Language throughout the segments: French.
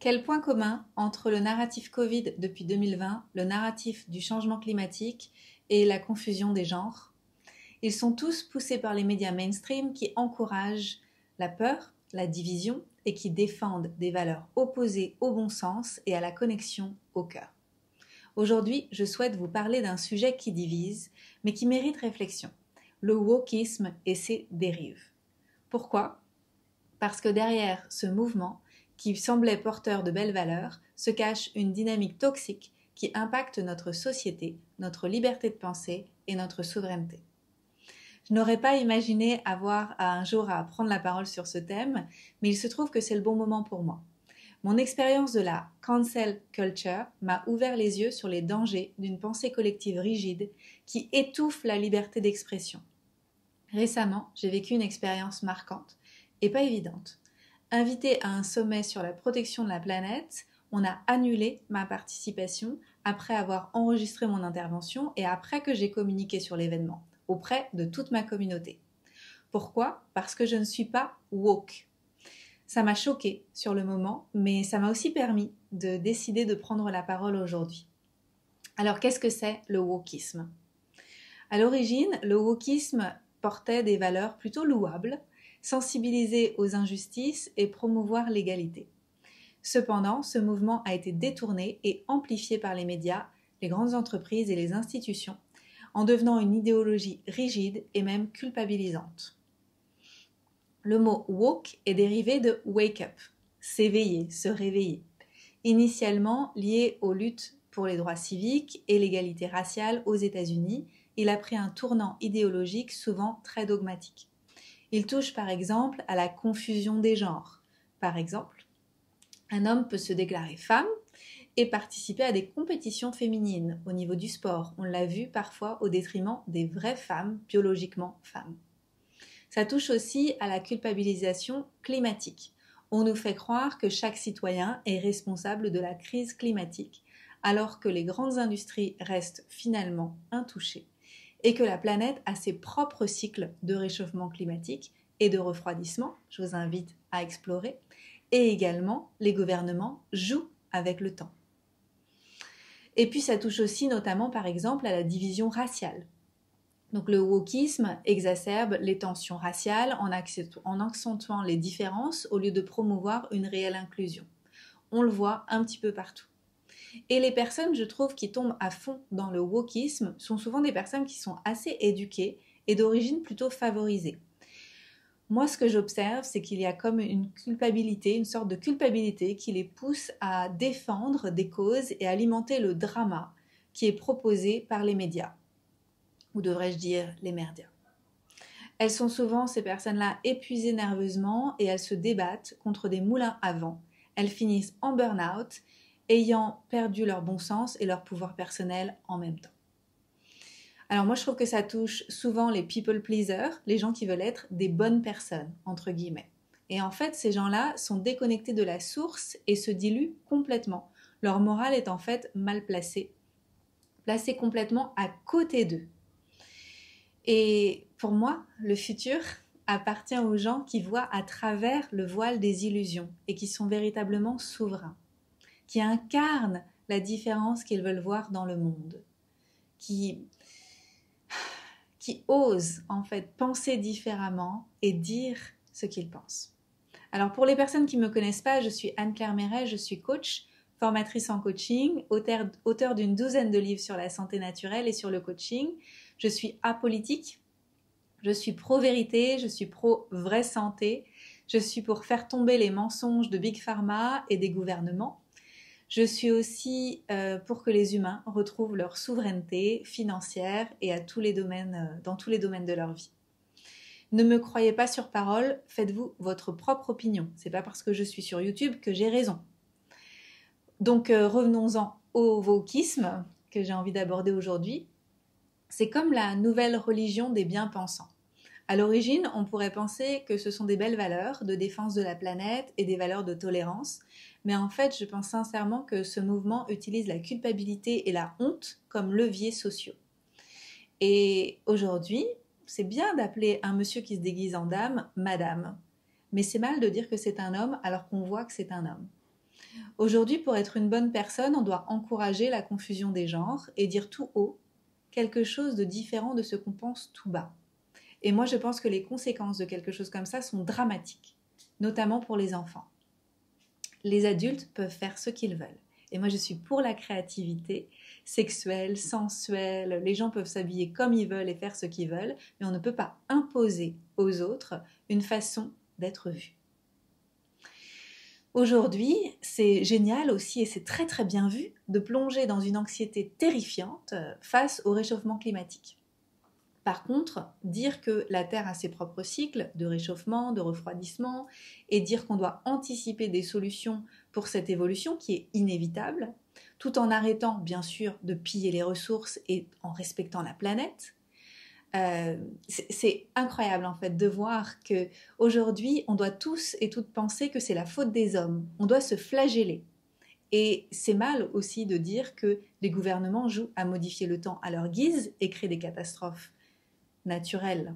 Quel point commun entre le narratif Covid depuis 2020, le narratif du changement climatique et la confusion des genres? Ils sont tous poussés par les médias mainstream qui encouragent la peur, la division et qui défendent des valeurs opposées au bon sens et à la connexion au cœur. Aujourd'hui, je souhaite vous parler d'un sujet qui divise, mais qui mérite réflexion, le wokisme et ses dérives. Pourquoi? Parce que derrière ce mouvement, qui semblait porteur de belles valeurs, se cache une dynamique toxique qui impacte notre société, notre liberté de penser et notre souveraineté. Je n'aurais pas imaginé avoir un jour à prendre la parole sur ce thème, mais il se trouve que c'est le bon moment pour moi. Mon expérience de la cancel culture m'a ouvert les yeux sur les dangers d'une pensée collective rigide qui étouffe la liberté d'expression. Récemment, j'ai vécu une expérience marquante et pas évidente. Invité à un sommet sur la protection de la planète, on a annulé ma participation après avoir enregistré mon intervention et après que j'ai communiqué sur l'événement auprès de toute ma communauté. Pourquoi? Parce que je ne suis pas woke. Ça m'a choqué sur le moment, mais ça m'a aussi permis de décider de prendre la parole aujourd'hui. Alors qu'est-ce que c'est le wokisme? À l'origine, le wokisme portait des valeurs plutôt louables, sensibiliser aux injustices et promouvoir l'égalité. Cependant, ce mouvement a été détourné et amplifié par les médias, les grandes entreprises et les institutions en devenant une idéologie rigide et même culpabilisante. Le mot woke est dérivé de wake up, s'éveiller, se réveiller, initialement lié aux luttes pour les droits civiques et l'égalité raciale aux États-Unis, il a pris un tournant idéologique souvent très dogmatique. Il touche par exemple à la confusion des genres. Par exemple, un homme peut se déclarer femme et participer à des compétitions féminines au niveau du sport. On l'a vu parfois au détriment des vraies femmes, biologiquement femmes. Ça touche aussi à la culpabilisation climatique. On nous fait croire que chaque citoyen est responsable de la crise climatique, alors que les grandes industries restent finalement intouchées et que la planète a ses propres cycles de réchauffement climatique et de refroidissement, je vous invite à explorer, et également les gouvernements jouent avec le temps. Et puis ça touche aussi notamment par exemple à la division raciale. Donc le wokisme exacerbe les tensions raciales en, en accentuant les différences au lieu de promouvoir une réelle inclusion. On le voit un petit peu partout. Et les personnes, je trouve, qui tombent à fond dans le wokisme sont souvent des personnes qui sont assez éduquées et d'origine plutôt favorisée. Moi, ce que j'observe, c'est qu'il y a comme une culpabilité, une sorte de culpabilité qui les pousse à défendre des causes et alimenter le drama qui est proposé par les médias, ou devrais-je dire les merdias. Elles sont souvent, ces personnes-là, épuisées nerveusement et elles se débattent contre des moulins à vent. Elles finissent en burn-out, ayant perdu leur bon sens et leur pouvoir personnel en même temps. Alors moi, je trouve que ça touche souvent les people pleasers, les gens qui veulent être des bonnes personnes, entre guillemets. Et en fait, ces gens-là sont déconnectés de la source et se diluent complètement. Leur morale est en fait mal placée, placée complètement à côté d'eux. Et pour moi, le futur appartient aux gens qui voient à travers le voile des illusions et qui sont véritablement souverains, qui incarnent la différence qu'ils veulent voir dans le monde, qui qui osent en fait penser différemment et dire ce qu'ils pensent. Alors pour les personnes qui ne me connaissent pas, je suis Anne-Claire Méret, je suis coach, formatrice en coaching, auteur, auteur d'une douzaine de livres sur la santé naturelle et sur le coaching. Je suis apolitique, je suis pro-vérité, je suis pro-vraie santé, je suis pour faire tomber les mensonges de Big Pharma et des gouvernements. Je suis aussi euh, pour que les humains retrouvent leur souveraineté financière et euh, dans tous les domaines de leur vie. Ne me croyez pas sur parole, faites-vous votre propre opinion. C'est pas parce que je suis sur YouTube que j'ai raison. Donc euh, revenons-en au wokisme que j'ai envie d'aborder aujourd'hui. C'est comme la nouvelle religion des bien-pensants. À l'origine, on pourrait penser que ce sont des belles valeurs de défense de la planète et des valeurs de tolérance, mais en fait, je pense sincèrement que ce mouvement utilise la culpabilité et la honte comme leviers sociaux. Et aujourd'hui, c'est bien d'appeler un monsieur qui se déguise en dame madame, mais c'est mal de dire que c'est un homme alors qu'on voit que c'est un homme. Aujourd'hui, pour être une bonne personne, on doit encourager la confusion des genres et dire tout haut quelque chose de différent de ce qu'on pense tout bas. Et moi, je pense que les conséquences de quelque chose comme ça sont dramatiques, notamment pour les enfants. Les adultes peuvent faire ce qu'ils veulent. Et moi, je suis pour la créativité sexuelle, sensuelle. Les gens peuvent s'habiller comme ils veulent et faire ce qu'ils veulent, mais on ne peut pas imposer aux autres une façon d'être vu. Aujourd'hui, c'est génial aussi et c'est très très bien vu de plonger dans une anxiété terrifiante euh, face au réchauffement climatique. Par contre, dire que la Terre a ses propres cycles de réchauffement, de refroidissement, et dire qu'on doit anticiper des solutions pour cette évolution qui est inévitable, tout en arrêtant bien sûr de piller les ressources et en respectant la planète, euh, c'est incroyable en fait de voir que aujourd'hui on doit tous et toutes penser que c'est la faute des hommes. On doit se flageller. Et c'est mal aussi de dire que les gouvernements jouent à modifier le temps à leur guise et créent des catastrophes naturelles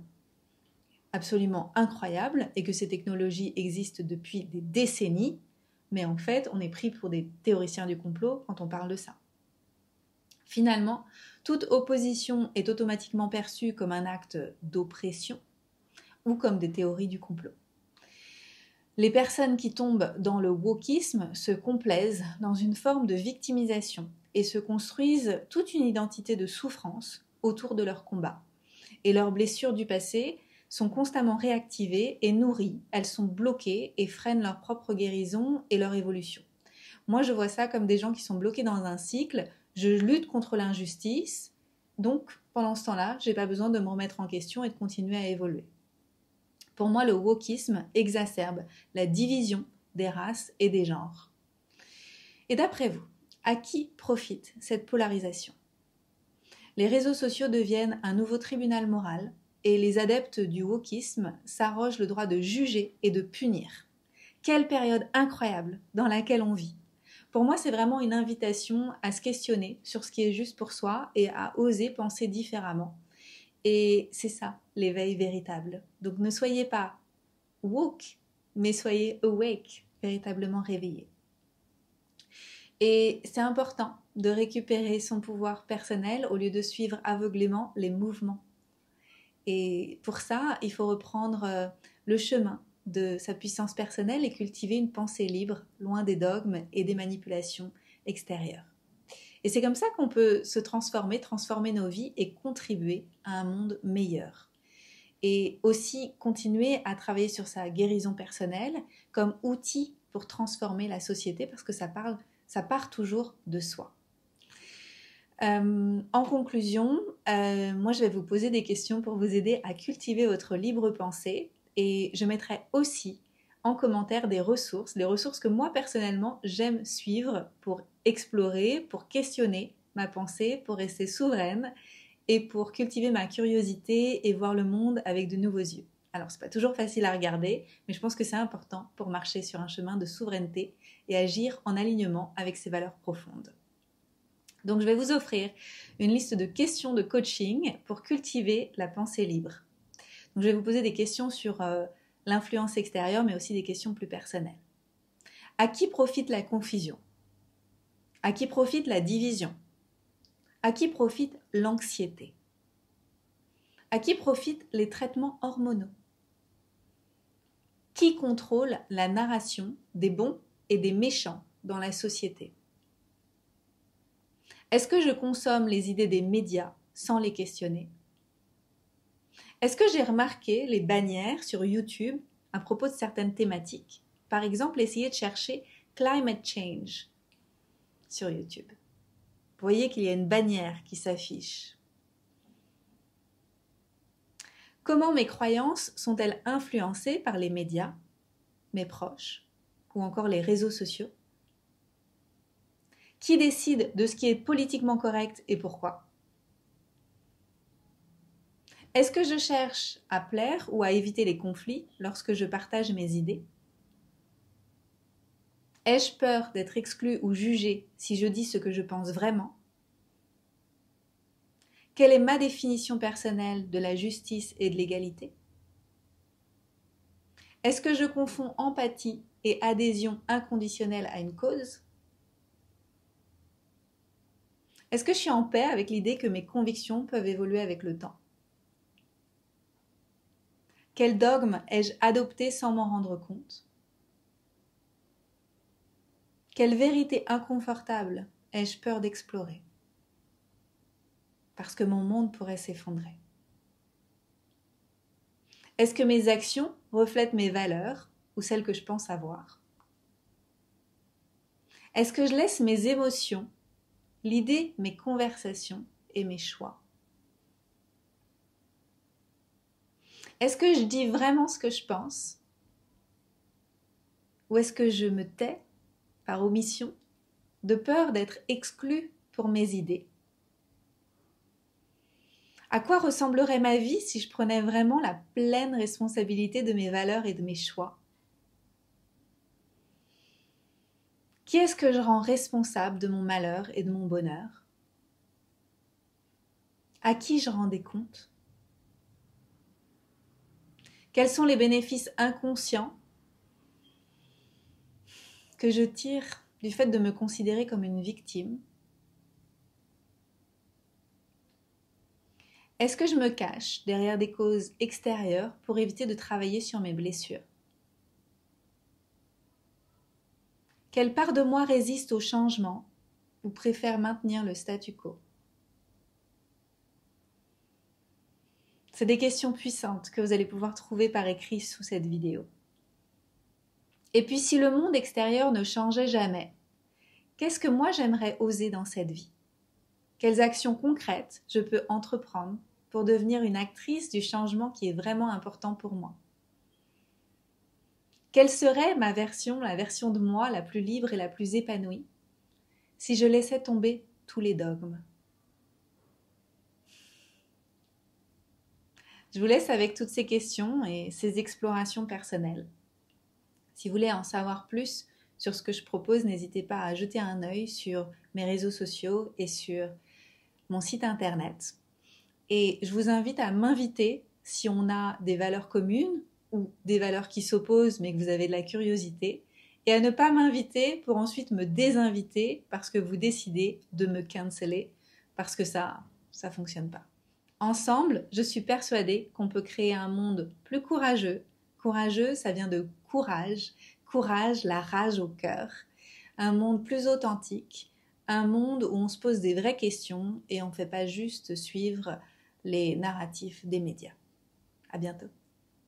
absolument incroyables et que ces technologies existent depuis des décennies, mais en fait on est pris pour des théoriciens du complot quand on parle de ça. Finalement, toute opposition est automatiquement perçue comme un acte d'oppression ou comme des théories du complot. Les personnes qui tombent dans le wokisme se complaisent dans une forme de victimisation et se construisent toute une identité de souffrance autour de leur combat. Et leurs blessures du passé sont constamment réactivées et nourries, elles sont bloquées et freinent leur propre guérison et leur évolution. Moi, je vois ça comme des gens qui sont bloqués dans un cycle je lutte contre l'injustice, donc pendant ce temps-là, j'ai pas besoin de me remettre en question et de continuer à évoluer. Pour moi, le wokisme exacerbe la division des races et des genres. Et d'après vous, à qui profite cette polarisation? Les réseaux sociaux deviennent un nouveau tribunal moral et les adeptes du wokisme s'arrogent le droit de juger et de punir. Quelle période incroyable dans laquelle on vit. Pour moi, c'est vraiment une invitation à se questionner sur ce qui est juste pour soi et à oser penser différemment. Et c'est ça, l'éveil véritable. Donc ne soyez pas woke, mais soyez awake, véritablement réveillé. Et c'est important de récupérer son pouvoir personnel au lieu de suivre aveuglément les mouvements. Et pour ça, il faut reprendre euh, le chemin de sa puissance personnelle et cultiver une pensée libre, loin des dogmes et des manipulations extérieures. Et c'est comme ça qu'on peut se transformer, transformer nos vies et contribuer à un monde meilleur. Et aussi continuer à travailler sur sa guérison personnelle comme outil pour transformer la société parce que ça, parle, ça part toujours de soi. Euh, en conclusion, euh, moi je vais vous poser des questions pour vous aider à cultiver votre libre pensée et je mettrai aussi en commentaire des ressources, des ressources que moi personnellement j'aime suivre pour explorer, pour questionner ma pensée, pour rester souveraine et pour cultiver ma curiosité et voir le monde avec de nouveaux yeux. Alors c'est pas toujours facile à regarder, mais je pense que c'est important pour marcher sur un chemin de souveraineté et agir en alignement avec ses valeurs profondes. Donc je vais vous offrir une liste de questions de coaching pour cultiver la pensée libre. Je vais vous poser des questions sur euh, l'influence extérieure, mais aussi des questions plus personnelles. À qui profite la confusion? À qui profite la division? À qui profite l'anxiété? À qui profitent les traitements hormonaux? Qui contrôle la narration des bons et des méchants dans la société? Est-ce que je consomme les idées des médias sans les questionner? Est-ce que j'ai remarqué les bannières sur YouTube à propos de certaines thématiques? Par exemple, essayez de chercher Climate Change sur YouTube. Vous voyez qu'il y a une bannière qui s'affiche. Comment mes croyances sont-elles influencées par les médias, mes proches ou encore les réseaux sociaux? Qui décide de ce qui est politiquement correct et pourquoi? Est-ce que je cherche à plaire ou à éviter les conflits lorsque je partage mes idées? Ai-je peur d'être exclu ou jugé si je dis ce que je pense vraiment? Quelle est ma définition personnelle de la justice et de l'égalité? Est-ce que je confonds empathie et adhésion inconditionnelle à une cause? Est-ce que je suis en paix avec l'idée que mes convictions peuvent évoluer avec le temps? Quel dogme ai-je adopté sans m'en rendre compte? Quelle vérité inconfortable ai-je peur d'explorer? Parce que mon monde pourrait s'effondrer. Est-ce que mes actions reflètent mes valeurs ou celles que je pense avoir? Est-ce que je laisse mes émotions, l'idée, mes conversations et mes choix? Est-ce que je dis vraiment ce que je pense? Ou est-ce que je me tais par omission de peur d'être exclu pour mes idées? À quoi ressemblerait ma vie si je prenais vraiment la pleine responsabilité de mes valeurs et de mes choix? Qui est-ce que je rends responsable de mon malheur et de mon bonheur? À qui je rends des comptes? Quels sont les bénéfices inconscients que je tire du fait de me considérer comme une victime? Est-ce que je me cache derrière des causes extérieures pour éviter de travailler sur mes blessures? Quelle part de moi résiste au changement ou préfère maintenir le statu quo? C'est des questions puissantes que vous allez pouvoir trouver par écrit sous cette vidéo. Et puis si le monde extérieur ne changeait jamais, qu'est-ce que moi j'aimerais oser dans cette vie? Quelles actions concrètes je peux entreprendre pour devenir une actrice du changement qui est vraiment important pour moi Quelle serait ma version, la version de moi la plus libre et la plus épanouie si je laissais tomber tous les dogmes? Je vous laisse avec toutes ces questions et ces explorations personnelles. Si vous voulez en savoir plus sur ce que je propose, n'hésitez pas à jeter un œil sur mes réseaux sociaux et sur mon site internet. Et je vous invite à m'inviter si on a des valeurs communes ou des valeurs qui s'opposent mais que vous avez de la curiosité, et à ne pas m'inviter pour ensuite me désinviter parce que vous décidez de me canceller parce que ça, ça fonctionne pas. Ensemble, je suis persuadée qu'on peut créer un monde plus courageux. Courageux, ça vient de courage. Courage, la rage au cœur. Un monde plus authentique, un monde où on se pose des vraies questions et on ne fait pas juste suivre les narratifs des médias. À bientôt.